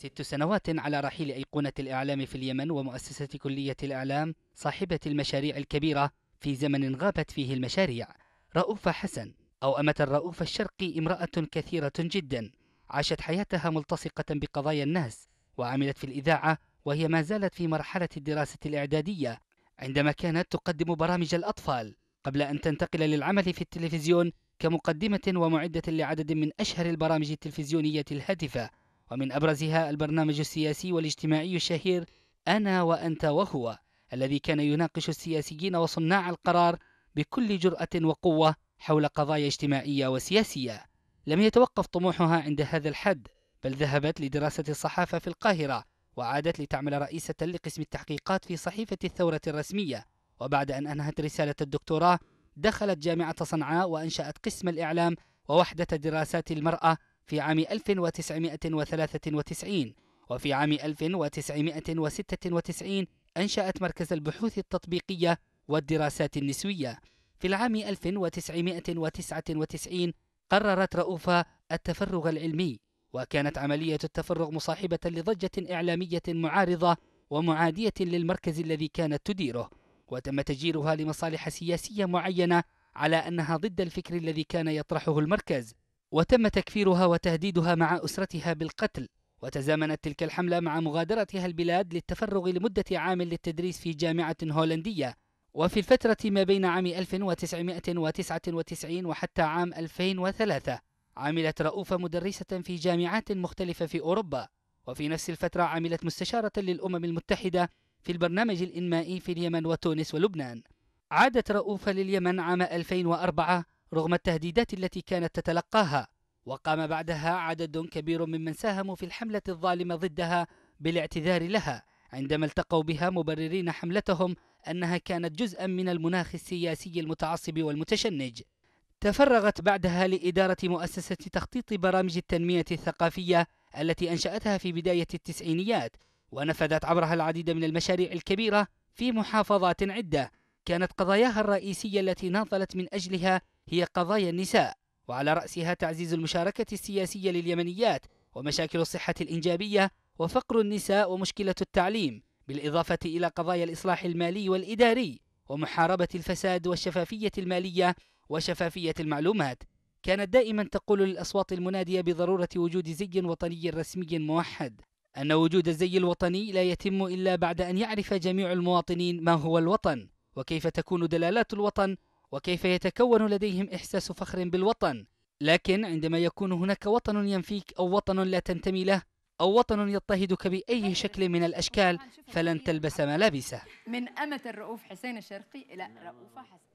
ست سنوات على رحيل أيقونة الإعلام في اليمن ومؤسسة كلية الإعلام صاحبة المشاريع الكبيرة في زمن غابت فيه المشاريع. رؤوف حسن أو أمة الرؤوف الشرقي امرأة كثيرة جدا عاشت حياتها ملتصقة بقضايا الناس وعملت في الإذاعة وهي ما زالت في مرحلة الدراسة الإعدادية عندما كانت تقدم برامج الأطفال قبل أن تنتقل للعمل في التلفزيون كمقدمة ومعدة لعدد من أشهر البرامج التلفزيونية الهادفة. ومن أبرزها البرنامج السياسي والاجتماعي الشهير أنا وأنت وهو الذي كان يناقش السياسيين وصناع القرار بكل جرأة وقوة حول قضايا اجتماعية وسياسية. لم يتوقف طموحها عند هذا الحد بل ذهبت لدراسة الصحافة في القاهرة وعادت لتعمل رئيسة لقسم التحقيقات في صحيفة الثورة الرسمية. وبعد أن أنهت رسالة الدكتوراه دخلت جامعة صنعاء وأنشأت قسم الإعلام ووحدة دراسات المرأة في عام 1993 وفي عام 1996 أنشأت مركز البحوث التطبيقية والدراسات النسوية. في العام 1999 قررت رؤوفة التفرغ العلمي وكانت عملية التفرغ مصاحبة لضجة إعلامية معارضة ومعادية للمركز الذي كانت تديره. وتم تجيرها لمصالح سياسية معينة على أنها ضد الفكر الذي كان يطرحه المركز. وتم تكفيرها وتهديدها مع أسرتها بالقتل وتزامنت تلك الحملة مع مغادرتها البلاد للتفرغ لمدة عام للتدريس في جامعة هولندية. وفي الفترة ما بين عام 1999 وحتى عام 2003 عملت رؤوفة مدرسة في جامعات مختلفة في أوروبا. وفي نفس الفترة عملت مستشارة للأمم المتحدة في البرنامج الإنمائي في اليمن وتونس ولبنان. عادت رؤوفة لليمن عام 2004 رغم التهديدات التي كانت تتلقاها وقام بعدها عدد كبير ممن ساهموا في الحملة الظالمة ضدها بالاعتذار لها عندما التقوا بها مبررين حملتهم أنها كانت جزءا من المناخ السياسي المتعصب والمتشنج. تفرغت بعدها لإدارة مؤسسة تخطيط برامج التنمية الثقافية التي أنشأتها في بداية التسعينيات ونفذت عبرها العديد من المشاريع الكبيرة في محافظات عدة. كانت قضاياها الرئيسية التي ناضلت من أجلها هي قضايا النساء وعلى رأسها تعزيز المشاركة السياسية لليمنيات ومشاكل الصحة الإنجابية وفقر النساء ومشكلة التعليم بالإضافة إلى قضايا الإصلاح المالي والإداري ومحاربة الفساد والشفافية المالية وشفافية المعلومات. كانت دائما تقول للأصوات المنادية بضرورة وجود زي وطني رسمي موحد أن وجود الزي الوطني لا يتم إلا بعد أن يعرف جميع المواطنين ما هو الوطن وكيف تكون دلالات الوطن وكيف يتكون لديهم إحساس فخر بالوطن. لكن عندما يكون هناك وطن ينفيك أو وطن لا تنتمي له أو وطن يضطهدك بأي شكل من الأشكال فلن تلبس ملابسه. من أمة الرؤوف حسين الشرقي إلى رؤوف حسن